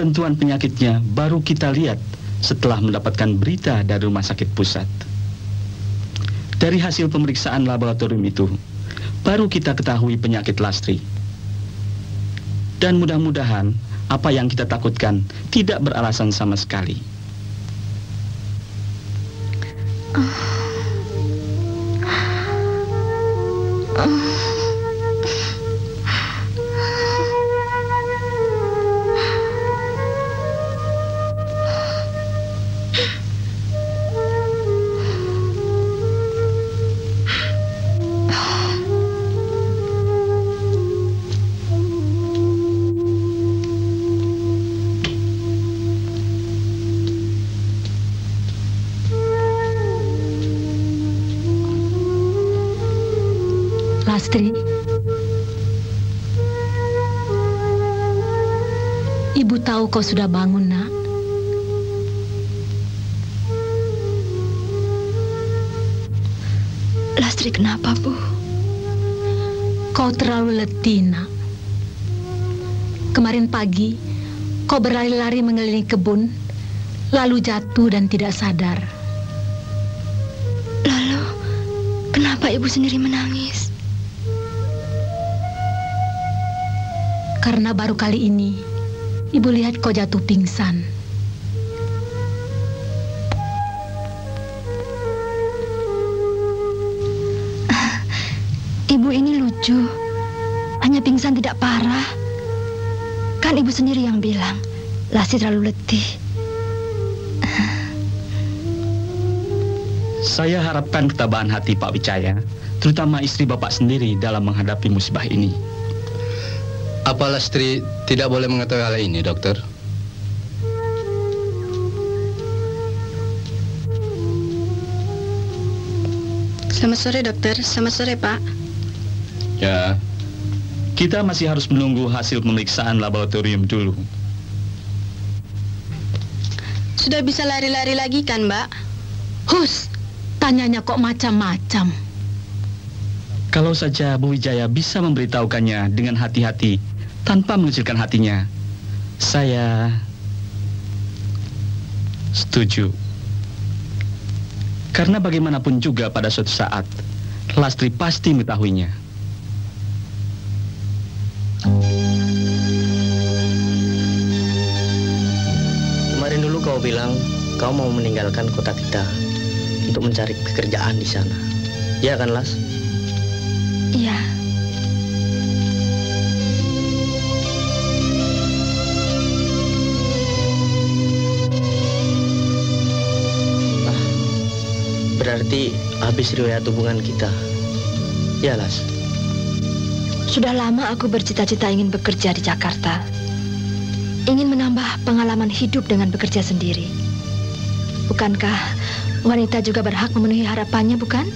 Ketentuan penyakitnya baru kita lihat setelah mendapatkan berita dari rumah sakit pusat. Dari hasil pemeriksaan laboratorium itu, baru kita ketahui penyakit Lastri. Dan mudah-mudahan apa yang kita takutkan tidak beralasan sama sekali. Kau sudah bangun, nak. Lastri kenapa, Bu? Kau terlalu letih, nak. Kemarin pagi, kau berlari-lari mengelilingi kebun, lalu jatuh dan tidak sadar. Lalu, kenapa Ibu sendiri menangis? Karena baru kali ini, Ibu lihat kau jatuh pingsan. Ibu ini lucu. Hanya pingsan tidak parah. Kan ibu sendiri yang bilang, Lasi terlalu letih. Saya harapkan ketabahan hati Pak Wicaya, terutama istri Bapak sendiri dalam menghadapi musibah ini. Apa Lastri tidak boleh mengetahui hal ini, dokter? Selamat sore dokter, selamat sore pak. Ya, kita masih harus menunggu hasil pemeriksaan laboratorium dulu. Sudah bisa lari-lari lagi kan mbak? Hus, tanyanya kok macam-macam. Kalau saja Bu Wijaya bisa memberitahukannya dengan hati-hati tanpa mengecilkan hatinya, saya setuju. Karena bagaimanapun juga pada suatu saat, Lastri pasti mengetahuinya. Kemarin dulu kau bilang kau mau meninggalkan kota kita untuk mencari pekerjaan di sana. Ya kan, Las? Iya, Berarti habis riwayat hubungan kita. Ya, Las. sudah lama aku bercita-cita ingin bekerja di Jakarta. Ingin menambah pengalaman hidup dengan bekerja sendiri. Bukankah wanita juga berhak memenuhi harapannya, bukan?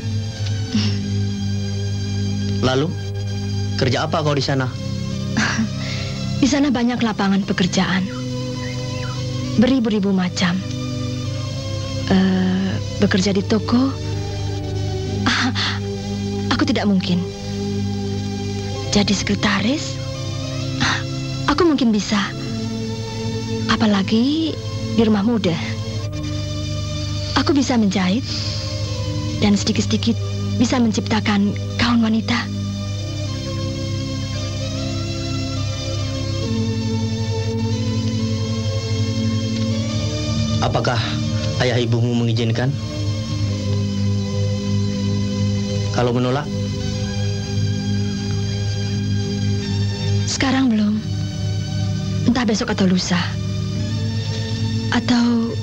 Lalu, kerja apa kau di sana? Di sana banyak lapangan pekerjaan. Beribu-ribu macam. Eh, bekerja di toko? Ah, aku tidak mungkin. Jadi sekretaris? Ah, aku mungkin bisa. Apalagi di rumah muda. Aku bisa menjahit dan sedikit-sedikit bisa menciptakan kaun wanita. Apakah ayah ibumu mengizinkan? Kalau menolak, Sekarang belum. Entah besok atau lusa. Atau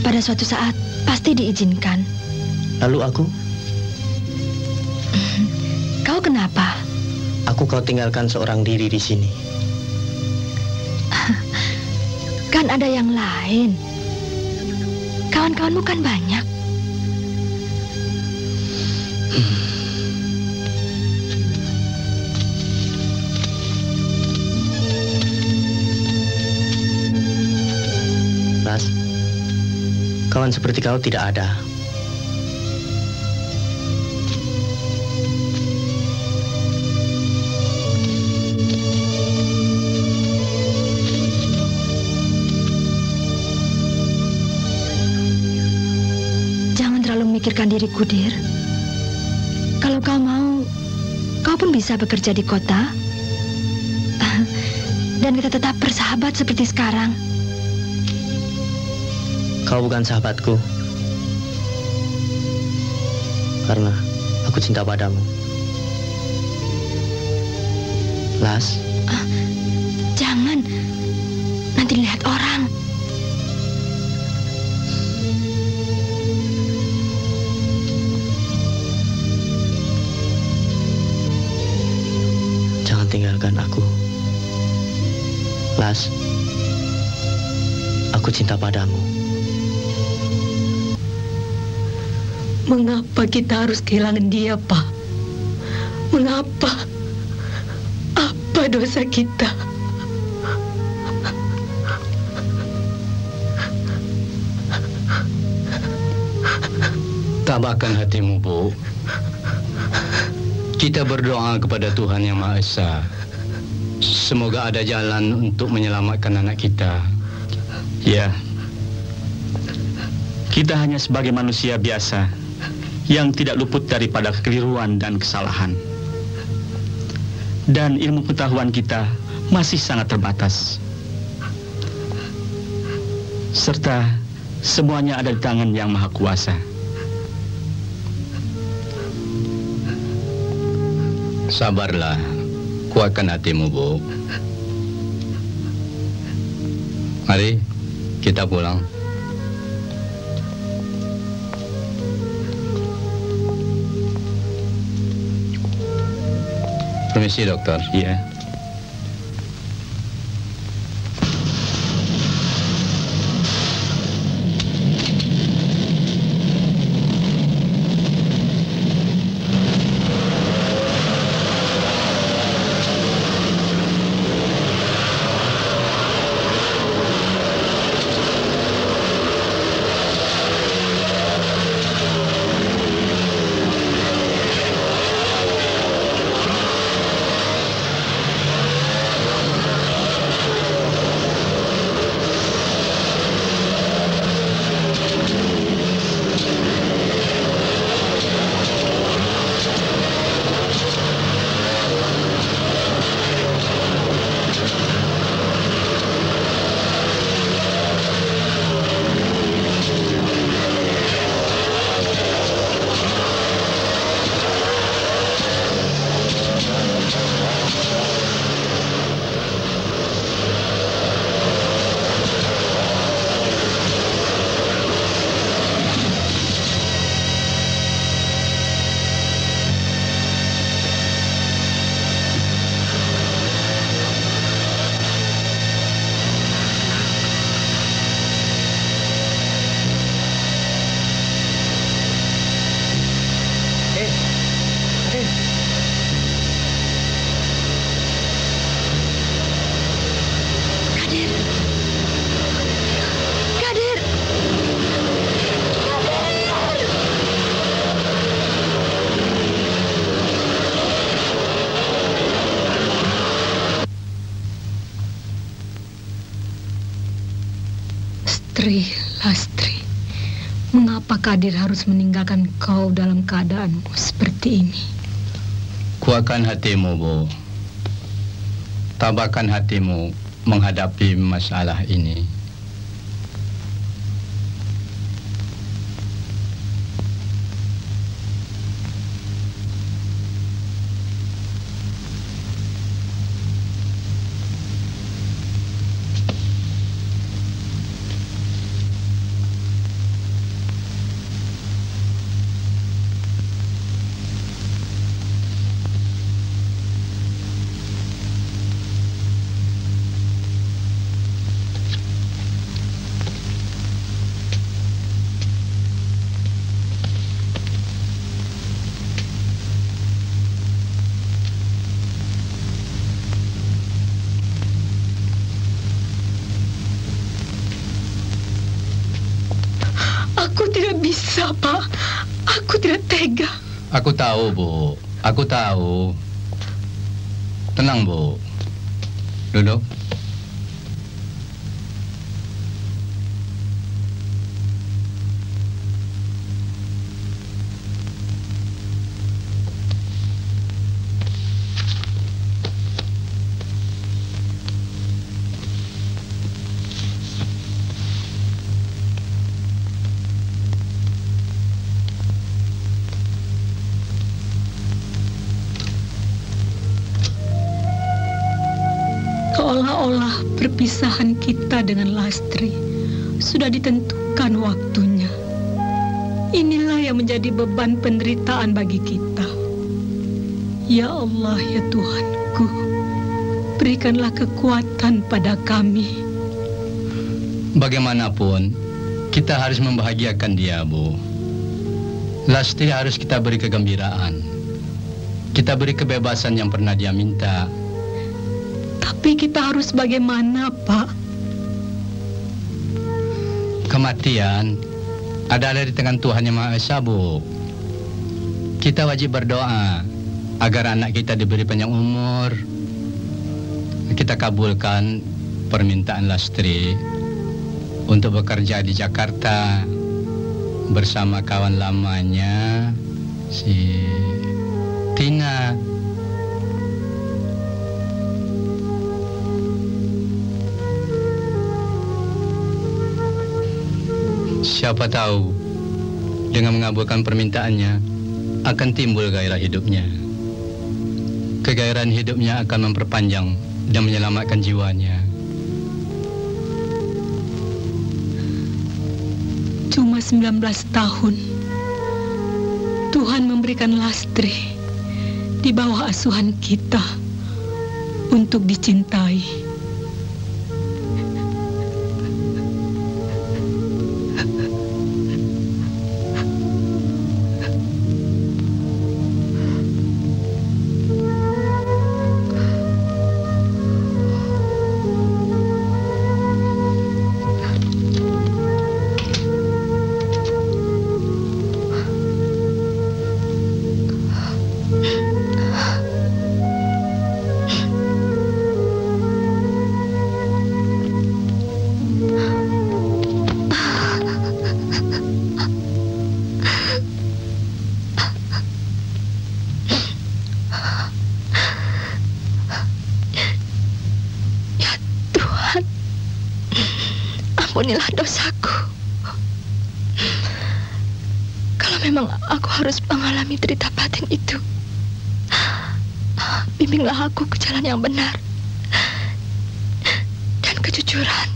pada suatu saat pasti diizinkan. lalu aku, Kau kenapa? aku kau tinggalkan seorang diri di sini. Kan ada yang lain kawan-kawanmu kan banyak. Kawan seperti kau tidak ada. Memikirkan diriku, Dir. Kalau kau mau, kau pun bisa bekerja di kota. Dan kita tetap bersahabat seperti sekarang. Kau bukan sahabatku. Karena aku cinta padamu. Las, Las, aku cinta padamu. Mengapa kita harus kehilangan dia, Pak? Mengapa? Apa dosa kita? Tabahkan hatimu, Bu. Kita berdoa kepada Tuhan Yang Maha Esa. Semoga ada jalan untuk menyelamatkan anak kita. Ya. Kita hanya sebagai manusia biasa yang tidak luput daripada kekeliruan dan kesalahan. Dan ilmu pengetahuan kita masih sangat terbatas. Serta semuanya ada di tangan Yang Maha Kuasa. Sabarlah. Kuatkan hatimu, Bu. Mari, kita pulang. Permisi, dokter. Iya. Kadir. Kadir harus meninggalkan kau dalam keadaanmu seperti ini? Kuatkan hatimu, Bu. Tabahkan hatimu menghadapi masalah ini. Bisa, Pak. Aku tidak tega. Aku tahu, Bu. Aku tahu. Tenang, Bu. Duduk. Perpisahan kita dengan Lastri sudah ditentukan waktunya. Inilah yang menjadi beban penderitaan bagi kita. Ya Allah, ya Tuhanku, berikanlah kekuatan pada kami. Bagaimanapun, kita harus membahagiakan dia, Bu. Lastri harus kita beri kegembiraan. Kita beri kebebasan yang pernah dia minta. Tapi kita harus bagaimana, Pak? Kematian adalah di tangan Tuhan Yang Maha Esa, Bu. Kita wajib berdoa agar anak kita diberi panjang umur. Kita kabulkan permintaan Lastri untuk bekerja di Jakarta bersama kawan lamanya si Tina. Siapa tahu dengan mengabulkan permintaannya akan timbul gairah hidupnya. Kegairahan hidupnya akan memperpanjang dan menyelamatkan jiwanya. Cuma 19 tahun. Tuhan memberikan Lastri di bawah asuhan kita untuk dicintai. Ampunilah dosaku. Kalau memang aku harus mengalami derita batin itu, bimbinglah aku ke jalan yang benar dan kejujuran.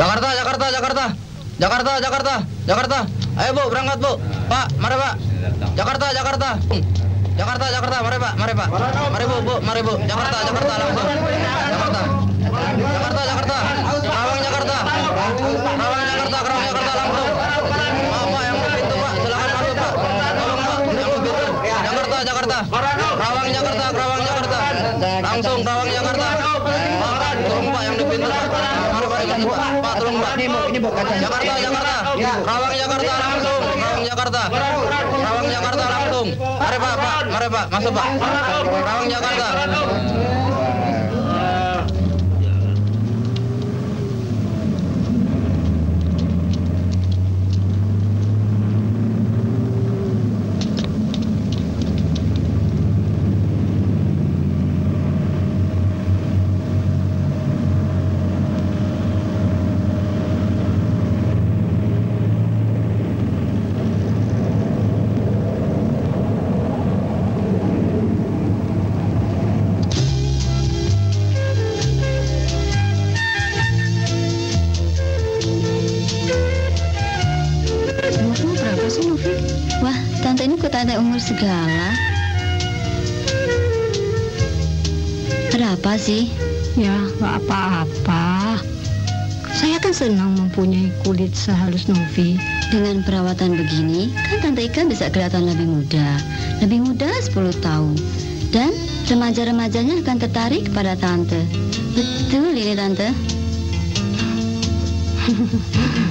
Jakarta, Jakarta, Jakarta. Jakarta, Jakarta, Jakarta. Ayo Bu, berangkat Bu. Pak, mari Pak. Jakarta, Jakarta. Jakarta, Jakarta, mari Pak, mari Pak. Mari Bu, Bu, mari Bu. Jakarta, Jakarta langsung. Jakarta. Jakarta, Jakarta. Karawang, Jakarta. Karawang, Jakarta, Karawang, Jakarta langsung. Pak, Pak, yang di pintu Pak, silakan masuk Pak. Tolong Pak, yang pintu. Jakarta, Jakarta. Karawang, Jakarta, Karawang, Jakarta. Langsung Karawang, Jakarta. Pak, tolong Pak yang di pintu Pak. Mari Pak, di pintu, Pak. Pak, tolong Pak. Jakarta, Jakarta. Karawang, Jakarta langsung. Karawang, Jakarta. Karawang, Jakarta langsung. Mari Pak, Pak. Mari Pak, masuk Pak. Karawang, Jakarta. Segala. Ada apa sih? Ya, nggak apa-apa. Saya kan senang mempunyai kulit sehalus Novi. Dengan perawatan begini, kan tante Ika bisa kelihatan lebih muda. Lebih muda 10 tahun. Dan Remaja-remajanya akan tertarik pada tante. Betul ini tante.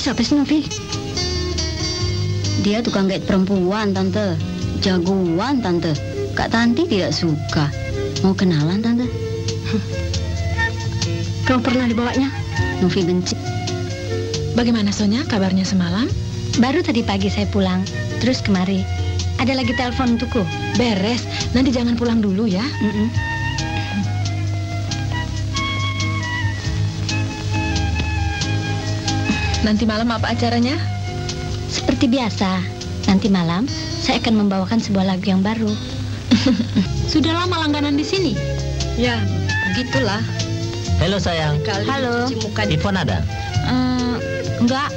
Siapa sih, Novi? Dia tukang gait perempuan, Tante. Jagoan, Tante. Kak Tanti tidak suka. Mau kenalan, Tante? Kau pernah dibawanya? Novi benci. Bagaimana Sonya kabarnya semalam? Baru tadi pagi saya pulang, terus kemari. Ada lagi telepon untukku. Beres, nanti jangan pulang dulu ya. Mm-mm. Nanti malam apa acaranya? Seperti biasa, nanti malam saya akan membawakan sebuah lagu yang baru. Sudah lama langganan di sini. Ya, begitulah. Halo sayang, Kali Halo. telepon ada? Eh, enggak,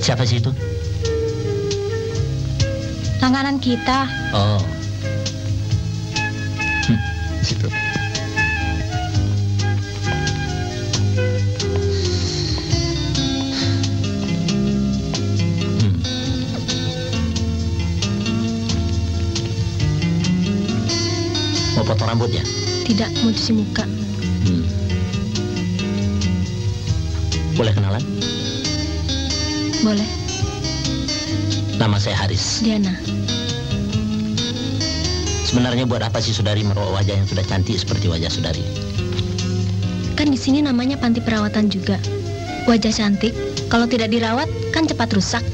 Siapa sih itu? langganan kita. Oh. Potong rambut ya? Tidak mau cuci muka. Hmm. Boleh kenalan? Boleh, Nama saya Haris. Diana. Sebenarnya buat apa sih saudari merawat wajah yang sudah cantik seperti wajah saudari? Kan di sini namanya panti perawatan juga. Wajah cantik, kalau tidak dirawat kan cepat rusak.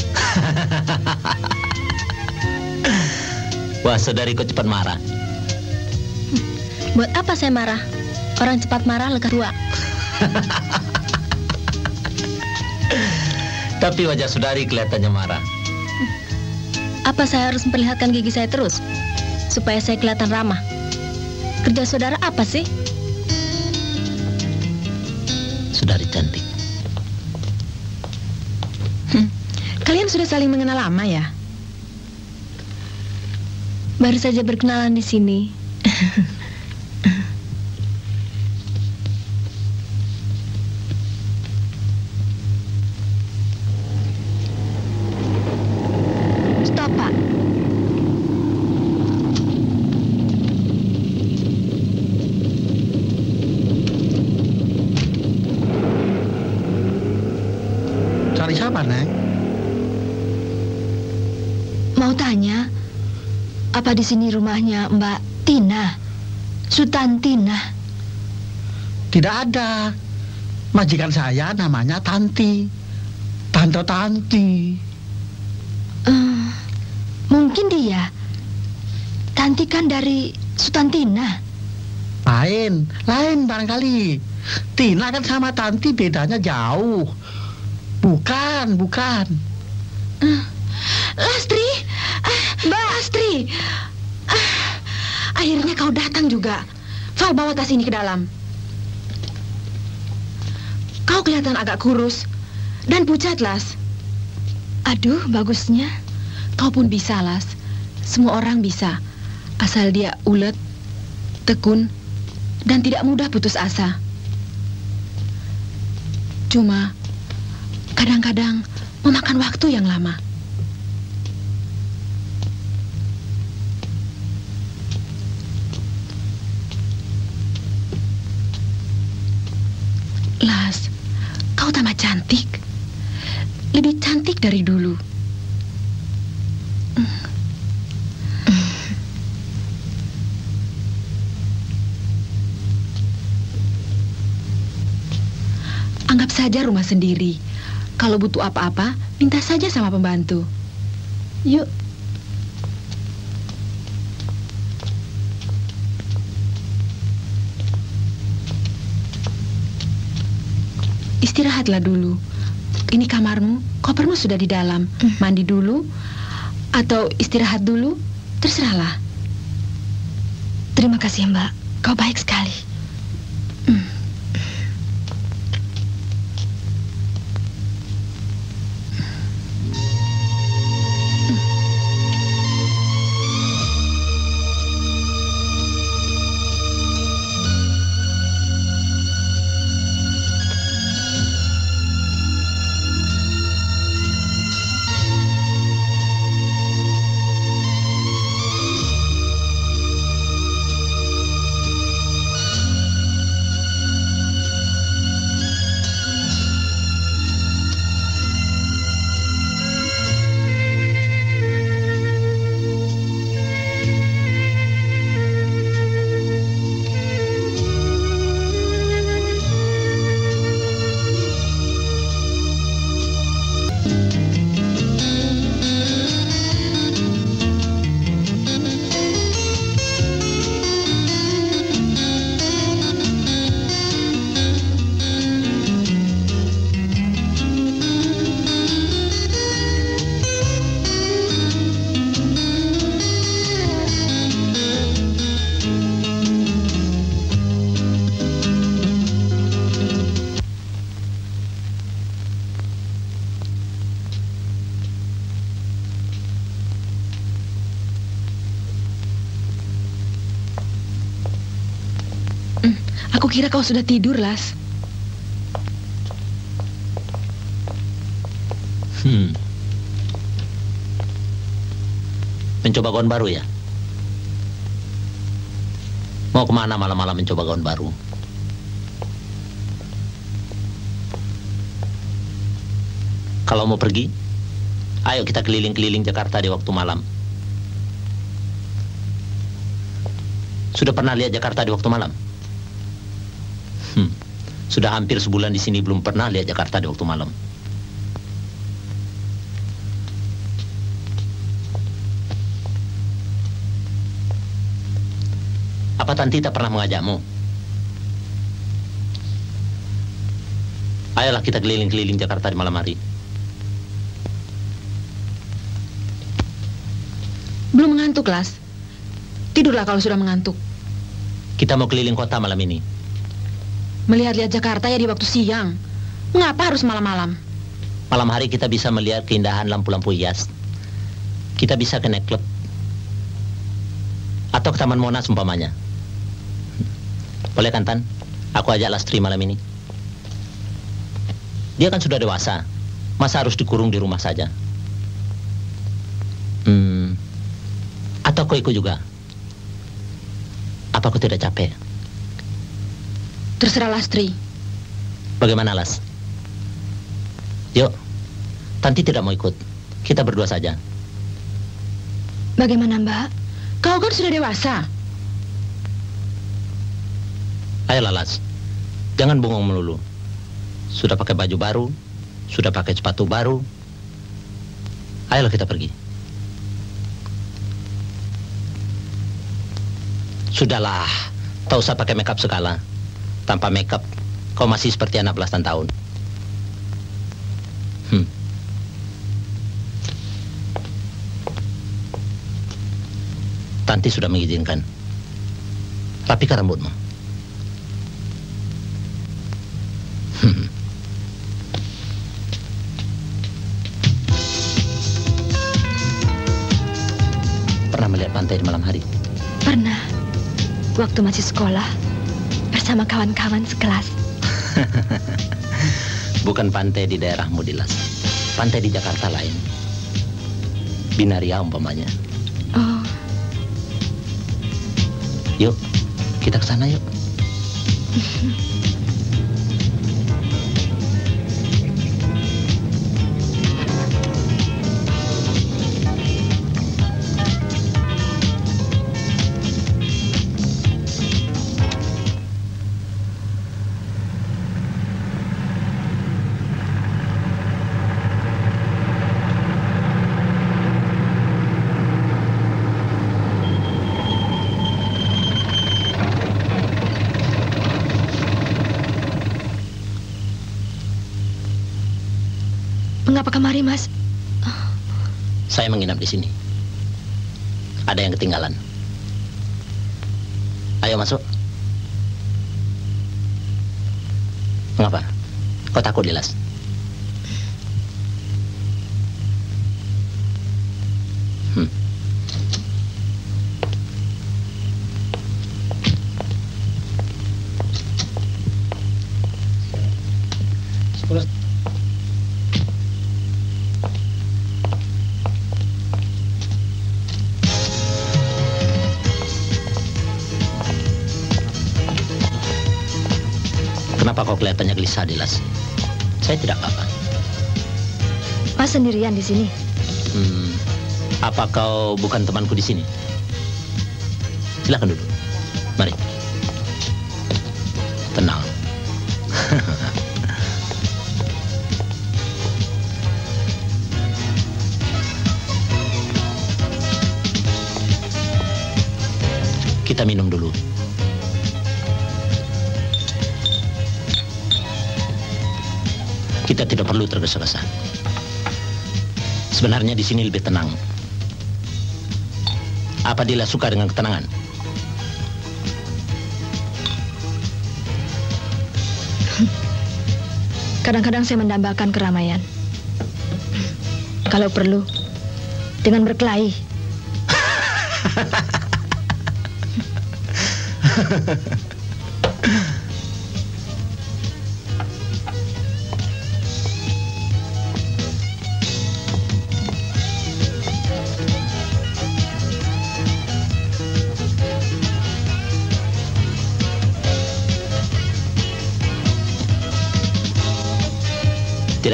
Wah, saudari kok cepat marah. Buat apa saya marah? Orang cepat marah lekas tua. Tapi wajah saudari kelihatannya marah. Apa saya harus memperlihatkan gigi saya terus? Supaya saya kelihatan ramah. Kerja saudara apa sih? Saudari cantik. Kalian sudah saling mengenal lama ya? Baru saja berkenalan di sini. apa di sini rumahnya Mbak Tina? Sultan Tina. Tidak ada. Majikan saya namanya Tanti. Tante Tanti. Eh, mungkin dia. Tanti kan dari Sultan Tina. Lain, lain barangkali. Tina kan sama Tanti bedanya jauh. Bukan, bukan. Lastri, Ah, Mbak Ah, akhirnya kau datang juga. Val bawa tas ini ke dalam. Kau kelihatan agak kurus dan pucat, Las. Aduh, bagusnya. Kau pun bisa, Las. Semua orang bisa, asal dia ulet, tekun, dan tidak mudah putus asa. Cuma kadang-kadang memakan waktu yang lama. Cantik dari dulu. Anggap saja rumah sendiri. Kalau butuh apa-apa, minta saja sama pembantu. Yuk. Istirahatlah dulu. Ini kamarmu, kopermu sudah di dalam. Mandi dulu atau istirahat dulu, terserahlah. Terima kasih, Mbak. Kau baik sekali. Aku kira kau sudah tidur, Las. Hmm. Mencoba gaun baru ya? Mau ke mana malam-malam mencoba gaun baru? Kalau mau pergi, ayo kita keliling-keliling Jakarta di waktu malam. Sudah pernah lihat Jakarta di waktu malam? Sudah hampir sebulan di sini belum pernah lihat Jakarta di waktu malam. Apa Tanti tak pernah mengajakmu? Ayolah kita keliling-keliling Jakarta di malam hari. Belum mengantuk, Las. Tidurlah kalau sudah mengantuk. Kita mau keliling kota malam ini. Melihat-lihat Jakarta ya di waktu siang. Mengapa harus malam-malam? Malam hari kita bisa melihat keindahan lampu-lampu hias. Kita bisa ke nightclub. Atau ke Taman Monas umpamanya. Boleh kan, Tan? Aku ajak Lastri malam ini. Dia kan sudah dewasa. Masa harus dikurung di rumah saja? Hmm. Atau kau ikut juga? Apa kau tidak capek? Terserah Lastri. Bagaimana, Las? Yuk. Tanti tidak mau ikut. Kita berdua saja. Bagaimana, Mbak? Kau kan sudah dewasa. Ayolah, Las. Jangan bengong melulu. Sudah pakai baju baru, sudah pakai sepatu baru. Ayolah kita pergi. Sudahlah, tak usah pakai makeup segala. Tanpa makeup, kau masih seperti anak belasan tahun. Hmm. Tanti sudah mengizinkan. Rapikan rambutmu. Hmm. Pernah melihat pantai di malam hari? Pernah. Waktu masih sekolah. Bersama kawan-kawan sekelas. Bukan pantai di daerahmu, Dilas. Pantai di Jakarta lain. Binaria umpamanya. Oh, Yuk, kita ke sana yuk. mengapa kemari, Mas? Saya menginap di sini. Ada yang ketinggalan. Ayo masuk. Mengapa? Kau takut, Dilas? Sendirian di sini. Hmm, apa kau bukan temanku di sini? Silakan duduk. Mari. Tenang. Kita minum dulu. Kita tidak perlu tergesa-gesa. Sebenarnya di sini lebih tenang. Apa Dila suka dengan ketenangan? Kadang-kadang saya mendambakan keramaian. Kalau perlu, dengan berkelahi.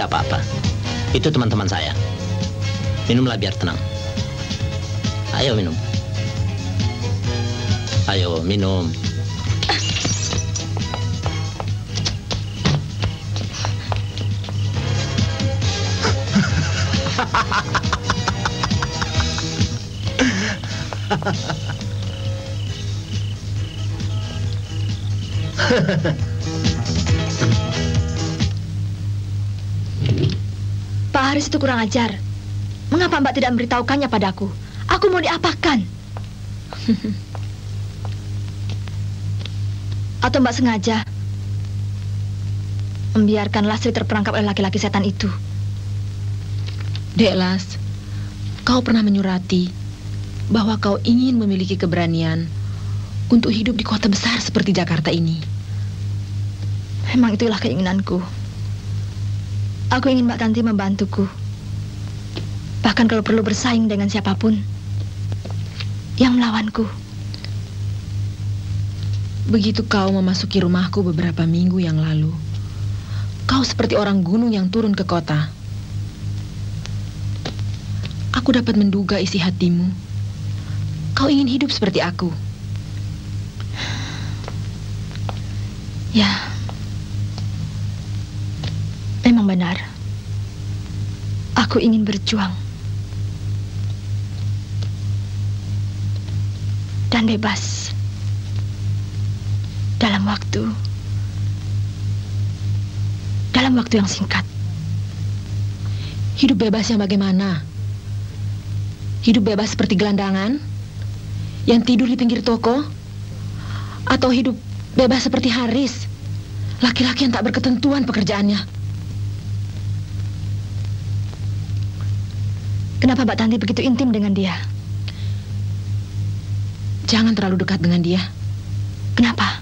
Tidak apa-apa. Itu teman-teman saya. Minumlah biar tenang. Ayo minum. Ayo minum. itu kurang ajar. Mengapa Mbak tidak memberitahukannya padaku? Aku mau diapakan? Atau Mbak sengaja membiarkan Lastri terperangkap oleh laki-laki setan itu? Dek Las, kau pernah menyurati bahwa kau ingin memiliki keberanian untuk hidup di kota besar seperti Jakarta ini. Memang itulah keinginanku. Aku ingin Mbak Tanti membantuku. Bahkan kalau perlu bersaing dengan siapa pun yang melawanku. Begitu kau memasuki rumahku beberapa minggu yang lalu, kau seperti orang gunung yang turun ke kota. Aku dapat menduga isi hatimu. Kau ingin hidup seperti aku. Ya. Memang benar. Aku ingin berjuang. Dan bebas. Dalam waktu. Dalam waktu yang singkat. Hidup bebas yang bagaimana? Hidup bebas seperti gelandangan? Yang tidur di pinggir toko? Atau hidup bebas seperti Haris? Laki-laki yang tak berketentuan pekerjaannya. Kenapa Mbak Tanti begitu intim dengan dia? Jangan terlalu dekat dengan dia. Kenapa?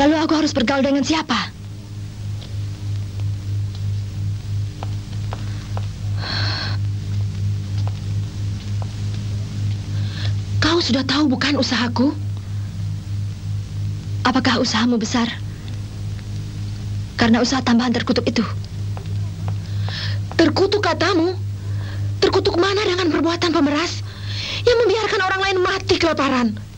Lalu aku harus bergaul dengan siapa? Kau sudah tahu bukan usahaku? Apakah usahamu besar? Karena usaha tambahan terkutuk itu. Terkutuk katamu? Terkutuk mana dengan perbuatan pemeras yang membiarkan orang lain mati kelaparan?